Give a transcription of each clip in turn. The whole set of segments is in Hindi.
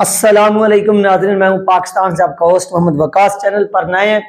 अस्सलाम वालेकुम नाज़रीन, मैं हूँ पाकिस्तान से आपका होस्ट मोहम्मद वकास। चैनल पर नए हैं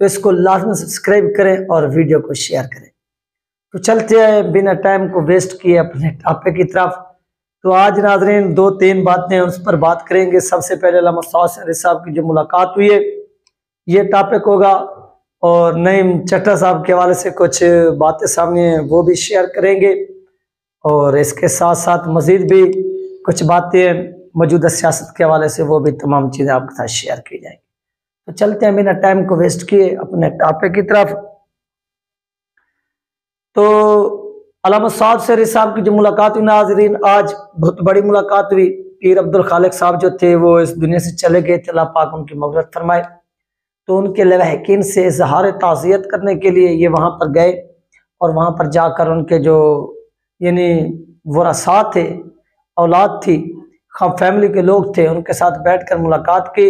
तो इसको लाजमी सब्सक्राइब करें और वीडियो को शेयर करें। तो चलते हैं, बिना टाइम को वेस्ट किए अपने टॉपिक की तरफ़। तो आज नाजरीन दो तीन बातें उस पर बात करेंगे। सबसे पहले साहब की जो मुलाकात हुई है, ये टॉपिक होगा। और नईम चट्टा साहब के हवाले से कुछ बातें सामने हैं, वो भी शेयर करेंगे। और इसके साथ साथ मज़ीद भी। कुछ बातें मौजूदा सियासत के हवाले से, वो भी तमाम चीज़ें आपके साथ शेयर की जाएँगी। तो चलते हैं, बिना टाइम को वेस्ट किए अपने टॉपिक की तरफ़। तो अलामा साद सर साहब की जो मुलाकात हुई, नाजरीन, आज बहुत बड़ी मुलाकात हुई। पीर अब्दुल खालिक साहब जो थे, वो इस दुनिया से चले गए थे, अल्लाह पाक उनकी मगरत फरमाए। तो उनके लवाहकिन से इजहार, ताज़ियत करने के लिए ये वहाँ पर गए और वहाँ पर जाकर उनके जो, यानी वरसा थे औलाद थी हम फैमिली के लोग थे, उनके साथ बैठकर मुलाकात की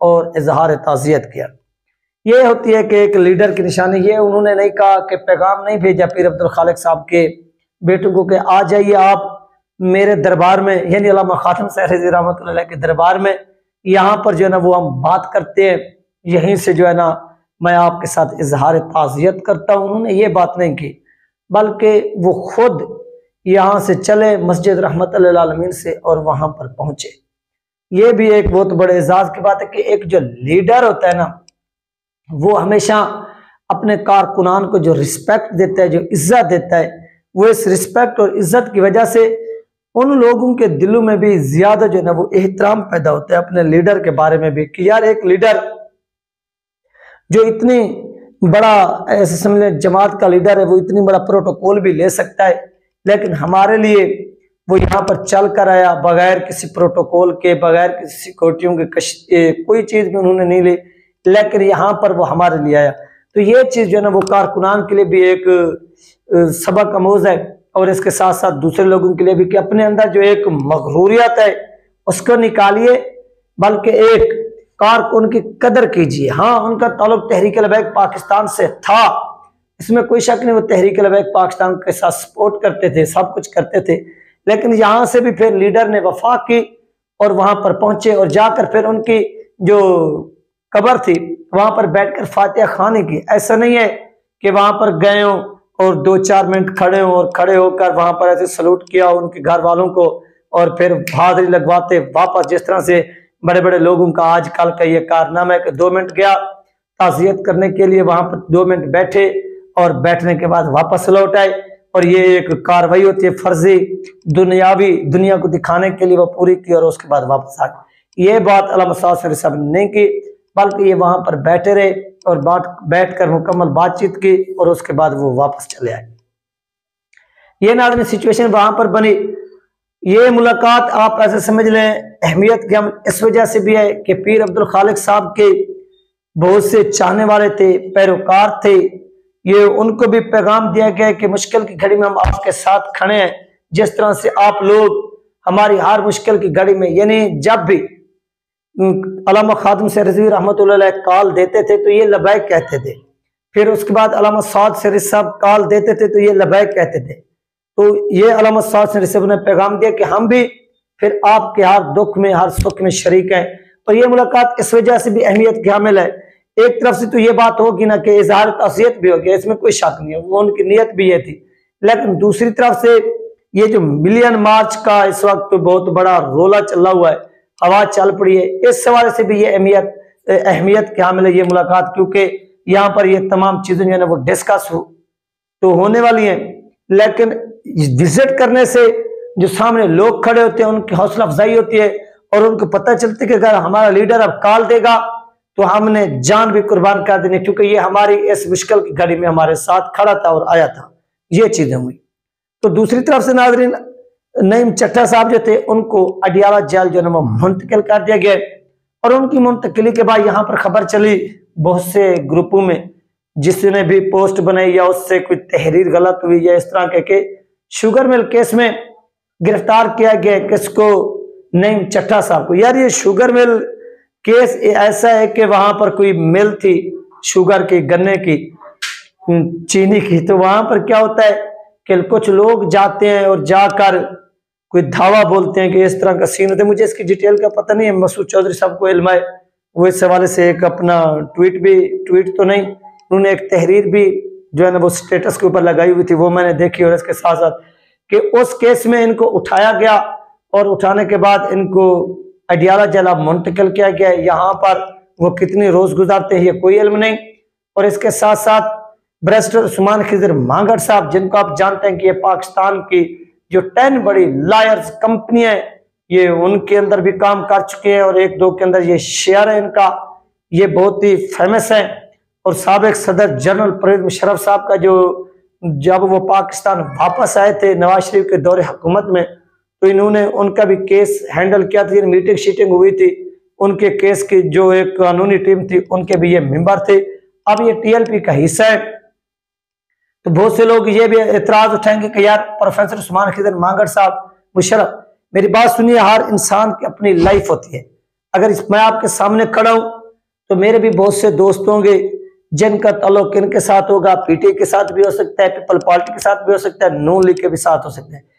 और इजहार, ताज़ियत किया। ये होती है कि एक लीडर की निशानी ये, उन्होंने नहीं कहा कि पैगाम नहीं भेजा पीर अब्दुल खालिक साहब के बेटों को कि आ जाइए आप मेरे दरबार में, यानी अलामा खातम सहरजी रहमत के दरबार में, यहाँ पर जो है ना वो हम बात करते हैं, यहीं से जो है ना मैं आपके साथ इजहार, ताज़ियत करता हूँ। उन्होंने ये बात नहीं की, बल्कि वो खुद यहाँ से चले मस्जिद रहमत आलमीन से और वहाँ पर पहुँचे। ये भी एक बहुत बड़े एजाज की बात है कि एक जो लीडर होता है ना, वो हमेशा अपने कारकुनान को जो रिस्पेक्ट देता है, जो इज़्ज़त देता है, वो इस रिस्पेक्ट और इज़्ज़त की वजह से उन लोगों के दिलों में भी ज़्यादा जो है ना, वो एहतराम पैदा होता है अपने लीडर के बारे में भी कि यार एक लीडर जो इतनी बड़ा, ऐसे समझ जमात का लीडर है, वो इतनी बड़ा प्रोटोकॉल भी ले सकता है। लेकिन हमारे लिए वो यहाँ पर चल कर आया बगैर किसी प्रोटोकॉल के बगैर किसी सिक्योरिटियों के कश, ए, कोई चीज़ भी उन्होंने नहीं ली लेकिन यहाँ पर वो हमारे लिए आया। तो ये चीज़ जो है ना वो कारकुनान के लिए भी एक सबक अमोज है और इसके साथ साथ दूसरे लोगों के लिए भी कि अपने अंदर जो एक मगरूरियत है उसको निकालिए बल्कि एक कारकुन की कदर कीजिए। हाँ उनका ताल्लुक तहरीक पाकिस्तान से था। इसमें कोई शक नहीं, वो तहरीक लबैक पाकिस्तान के साथ सपोर्ट करते थे, सब कुछ करते थे। लेकिन यहाँ से भी फिर लीडर ने वफा की और वहाँ पर पहुँचे और जाकर फिर उनकी जो कबर थी, वहाँ पर बैठकर फातिहा खाने की। ऐसा नहीं है कि वहाँ पर गए हो और दो चार मिनट खड़े हो और खड़े होकर वहाँ पर ऐसे सलूट किया उनके घर वालों को और फिर बहादरी लगवाते वापस, जिस तरह से बड़े बड़े लोगों का आजकल का ये कारनामा है कि दो मिनट गया ताजियत करने के लिए वहाँ पर दो मिनट बैठे और बैठने के बाद वापस लौट आए। और ये एक कार्रवाई होती है फर्जी, दुनियावी, दुनिया को दिखाने के लिए वो पूरी की और उसके बाद वापस आ गए। ये बात साहब ने नहीं की, बल्कि ये वहाँ पर बैठे रहे और बात बैठ कर मुकम्मल बातचीत की और उसके बाद वो वापस चले आए। ये नाजन सिचुएशन वहाँ पर बनी। ये मुलाकात आप ऐसे समझ लें, अहमियत की हम इस वजह से भी है कि पीर अब्दुल खालिक साहब के बहुत से चाहने वाले थे, पैरोकार थे ये उनको भी पैगाम दिया गया कि मुश्किल की घड़ी में हम आपके साथ खड़े हैं। जिस तरह से आप लोग हमारी हर मुश्किल की घड़ी में, यानी जब भी अलामा खादम से रज़ी रहमत कॉल देते थे तो ये लबैक कहते थे। फिर उसके बाद अलामा साद से साहब कॉल देते थे तो ये लबैक कहते थे। तो ये अलामा साद से रिसब ने पैगाम दिया कि हम भी फिर आपके हर दुख में, हर सुख में शरीक हैं। और ये मुलाकात इस वजह से भी अहमियत की हामिल है एक तरफ़ से तो ये बात होगी ना कि इजहार तसीयत भी होगी, इसमें कोई शक नहीं है, वो उनकी नीयत भी ये थी। लेकिन दूसरी तरफ़ से ये जो मिलियन मार्च का इस वक्त तो बहुत बड़ा रोला चला हुआ है, हवा चल पड़ी है, इस सवाल से भी ये अहमियत अहमियत क्या मिले ये मुलाकात? क्योंकि यहाँ पर ये तमाम चीज़ें जो है ना वो डिस्कस हो तो होने वाली हैं। लेकिन विज़िट करने से जो सामने लोग खड़े होते हैं, उनकी हौसला अफजाई होती है, और उनको पता चलती है कि अगर हमारा लीडर अब काल देगा तो हमने जान भी कुर्बान कर देनी क्योंकि ये हमारी इस मुश्किल की घड़ी में हमारे साथ खड़ा था और आया था। ये चीज़ें हुई। तो दूसरी तरफ़ से नाजरीन नईम चट्टा साहब जो थे उनको अडियाला जेल जो है मुंतकिल कर दिया गया। और उनकी मुंतकली के बाद यहाँ पर खबर चली बहुत से ग्रुपों में जिसने भी पोस्ट बनाई या उससे कोई तहरीर गलत हुई या इस तरह के, के शुगर मिल केस में गिरफ़्तार किया गया किसको? नईम चट्टा साहब को। यार ये शुगर मिल केस ऐसा है कि वहाँ पर कोई मिल थी, शुगर की, गन्ने की चीनी की तो वहाँ पर क्या होता है कि कुछ लोग जाते हैं और जाकर कोई धावा बोलते हैं कि इस तरह का सीन होता है मुझे इसकी डिटेल का पता नहीं है, मसूद चौधरी साहब को इल्म है। वो इस हवाले से एक अपना ट्वीट भी ट्वीट तो नहीं, उन्होंने एक तहरीर भी जो है ना, वो स्टेटस के ऊपर लगाई हुई थी, वो मैंने देखी और इसके साथ साथ कि उस केस में इनको उठाया गया और उठाने के बाद इनको अडियाला जला मुंतकिल किया गया। यहाँ पर वो कितनी रोज गुजारते हैं, ये कोई इल्म नहीं। और इसके साथ साथ ब्रेस्ट उस्मान खिजर मांगड़ साहब, जिनको आप जानते हैं कि ये पाकिस्तान की जो टेन बड़ी लायर्स कंपनियाँ ये उनके अंदर भी काम कर चुके हैं और एक दो के अंदर ये शेयर है इनका। ये बहुत ही फ़ेमस है। और सबक सदर जनरल परवेज मुशरफ साहब का जो जब वो पाकिस्तान वापस आए थे नवाज़ शरीफ के दौरे हुकूमत में तो इन्होंने उनका भी केस हैंडल किया था मीटिंग शीटिंग हुई थी, उनके केस की जो एक कानूनी टीम थी, उनके भी ये मेंबर थे। अब ये टीएलपी का हिस्सा है। तो बहुत से लोग ये भी एतराज़ उठाएँगे कि यार, प्रोफेसर उस्मान खिदर मांगड़ साहब मुशरफ मेरी बात सुनिए, हर इंसान की अपनी लाइफ होती है। अगर इस मैं आपके सामने खड़ा हूँ तो मेरे भी बहुत से दोस्त होंगे, जिनका तल्लुक इनके साथ होगा, पीटी के साथ भी हो सकता है, पीपल पार्टी के साथ भी हो सकता है, नून लीग के भी साथ हो सकता है।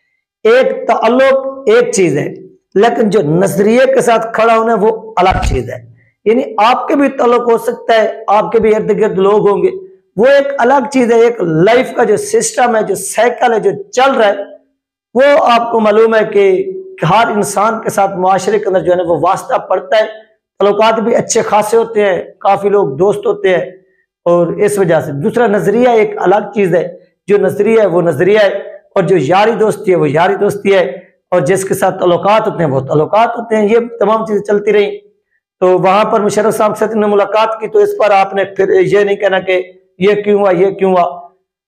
एक तल्लुक, एक चीज़ है। लेकिन जो नज़रिए के साथ खड़ा होना वो अलग चीज़ है। यानी आपके भी तल्लुक हो सकता है, आपके भी इर्द गिर्द लोग होंगे। वो एक अलग चीज़ है, एक लाइफ का जो सिस्टम है, जो साइकिल है, जो चल रहा है, वो आपको मालूम है कि हर इंसान के साथ माशरे के अंदर जो है ना, वो वास्ता पड़ता है। तलुकात भी अच्छे खासे होते हैं, काफ़ी लोग दोस्त होते हैं। और इस वजह से दूसरा नज़रिया एक अलग चीज़ है। जो नज़रिया है, वो नज़रिया है। और जो यारी दोस्ती है, वो यारी दोस्ती है। और जिसके साथ तल्लुकात होते हैं, वो तल्लुकात होते हैं। ये तमाम चीज़ें चलती रही। तो वहाँ पर मुशरफ साहब से ने मुलाकात की तो इस पर आपने फिर ये नहीं कहना कि ये क्यों हुआ, ये क्यों हुआ।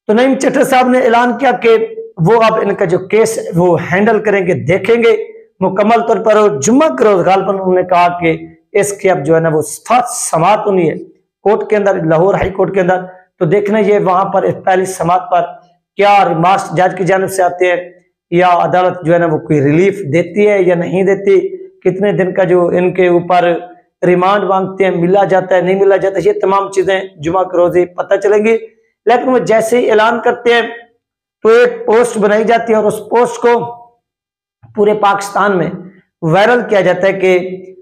तो नईम चटर साहब ने ऐलान किया कि वो अब इनका जो केस वो हैंडल करेंगे, देखेंगे। मुकम्मल तौर पर जुम्मा के रोज पर उन्होंने कहा कि इसके अब जो है ना, वो समात होनी है। कोर्ट के अंदर, लाहौर हाई कोर्ट के अंदर। तो देखना ये वहाँ पर पहली समात पर क्या रिमार्क्स जज की जानब से आते हैं? या अदालत जो है ना, वो कोई रिलीफ देती है या नहीं देती? कितने दिन का जो इनके ऊपर रिमांड मांगते हैं, मिला जाता है, नहीं मिला जाता, ये तमाम चीज़ें जुमा के रोज़े पता चलेंगी। लेकिन वो जैसे ही ऐलान करते हैं तो एक पोस्ट बनाई जाती है और उस पोस्ट को पूरे पाकिस्तान में वायरल किया जाता है कि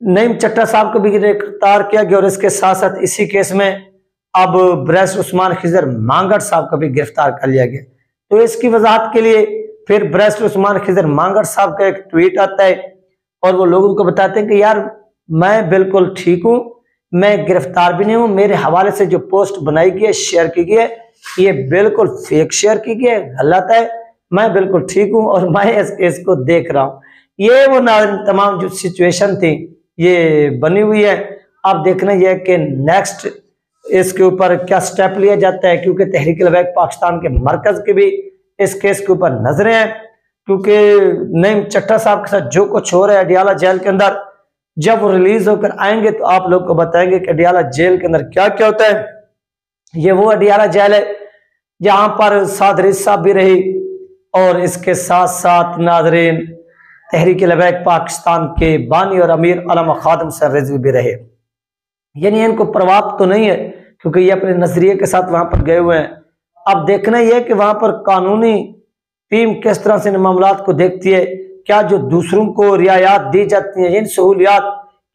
नईम चट्टा साहब को भी गिरफ़्तार किया गया और इसके साथ साथ इसी केस में अब ब्रेस्ट उस्मान खिजर मांगड़ साहब का भी गिरफ़्तार कर लिया गया। तो इसकी वजाहत के लिए फिर ब्रेस्ट उस्मान खिजर मांगड़ साहब का एक ट्वीट आता है और वो लोगों को बताते हैं कि यार, मैं बिल्कुल ठीक हूँ, मैं गिरफ़्तार भी नहीं हूँ, मेरे हवाले से जो पोस्ट बनाई गई है, शेयर की गई है, ये बिल्कुल फेक शेयर की गई है, गलत है, मैं बिल्कुल ठीक हूँ और मैं इस केस को देख रहा हूँ। ये वो तमाम जो सिचुएशन थी, ये बनी हुई है। अब देखना यह कि नेक्स्ट इसके ऊपर क्या स्टेप लिया जाता है? क्योंकि तहरीक लबैक पाकिस्तान के मरकज के भी इस केस के ऊपर नज़रें हैं। क्योंकि नईम चट्टा साहब के साथ जो कुछ हो रहा है अडियाला जेल के अंदर, जब वो रिलीज़ होकर आएँगे तो आप लोग को बताएँगे कि अडियाला जेल के अंदर क्या क्या होता है। ये वो अडियाला जेल है, जहाँ पर साद साहब भी रही और इसके साथ साथ नाजरीन, तहरीक लबैक पाकिस्तान के बानी और अमीर अलमा खादम सर रिजवी भी रहे। यानी इनको प्रभाव तो नहीं है क्योंकि ये अपने नज़रिए के साथ वहाँ पर गए हुए हैं। अब देखना यह कि वहाँ पर कानूनी टीम किस तरह से इन मामला को देखती है, क्या जो दूसरों को रियायात दी जाती हैं, इन सहूलियात,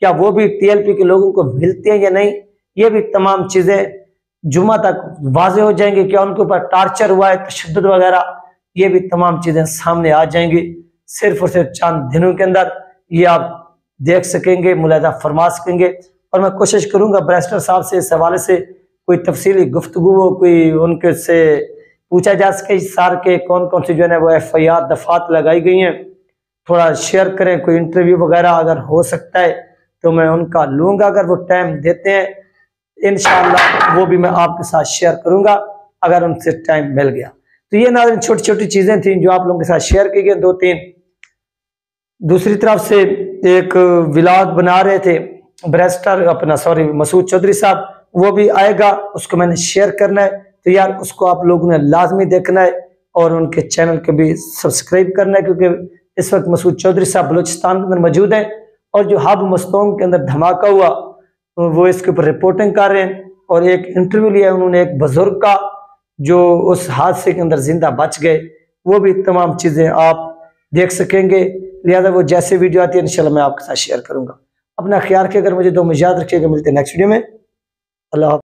क्या वो भी टीएलपी के लोगों को मिलती हैं या नहीं, ये भी तमाम चीज़ें जुमा तक वाजे हो जाएँगे, क्या उनके ऊपर टार्चर हुआ है तशद वगैरह, ये भी तमाम चीज़ें सामने आ जाएँगी। सिर्फ़ और सिर्फ़ चंद दिनों के अंदर ये आप देख सकेंगे, मुलायदा फरमा सकेंगे। और मैं कोशिश करूँगा ब्रेस्टर साहब से इस हवाले से कोई तफसीली गुफ्तु कोई उनके से पूछा जा सके सार के कौन कौन सी जो है वो एफ़ आई आर दफात लगाई गई हैं। थोड़ा शेयर करें, कोई इंटरव्यू वगैरह अगर हो सकता है तो मैं उनका लूँगा, अगर वो टाइम देते हैं इन वो भी मैं आपके साथ शेयर करूँगा, अगर उनसे टाइम मिल गया। तो ये ना छोटी छोटी चीज़ें थी जो आप लोगों के साथ शेयर की गई दो तीन दूसरी तरफ़ से एक विलाद बना रहे थे, ब्रेस्टर अपना, सॉरी, मसूद चौधरी साहब वो भी आएगा, उसको मैंने शेयर करना है। तो यार, उसको आप लोगों ने लाजमी देखना है और उनके चैनल को भी सब्सक्राइब करना है, क्योंकि इस वक्त मसूद चौधरी साहब बलोचिस्तान के अंदर मौजूद हैं और जो हब मस्तोंग के अंदर धमाका हुआ, वो इसके ऊपर रिपोर्टिंग कर रहे हैं और एक इंटरव्यू लिया उन्होंने एक बुज़ुर्ग का, जो उस हादसे के अंदर ज़िंदा बच गए। वो भी तमाम चीज़ें आप देख सकेंगे। लिहाजा वो जैसे वीडियो आती है इंशाल्लाह मैं आपके साथ शेयर करूँगा। अपना ख्याल रखिए अगर मुझे दो में याद रखिएगा, मिलते हैं नेक्स्ट वीडियो में। अल्लाह